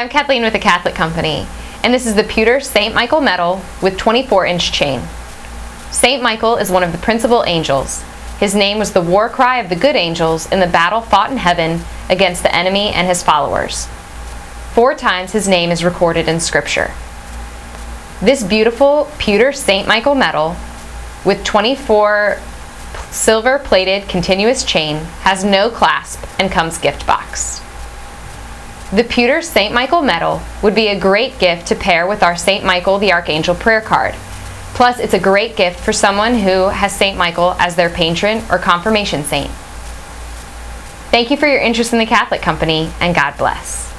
I'm Kathleen with the Catholic Company, and this is the pewter St. Michael medal with 24 inch chain. St. Michael is one of the principal angels. His name was the war cry of the good angels in the battle fought in heaven against the enemy and his followers. Four times his name is recorded in Scripture. This beautiful pewter St. Michael medal with 24 silver plated continuous chain has no clasp and comes gift boxed. The pewter St. Michael medal would be a great gift to pair with our St. Michael the Archangel prayer card. Plus, it's a great gift for someone who has St. Michael as their patron or confirmation saint. Thank you for your interest in the Catholic Company, and God bless.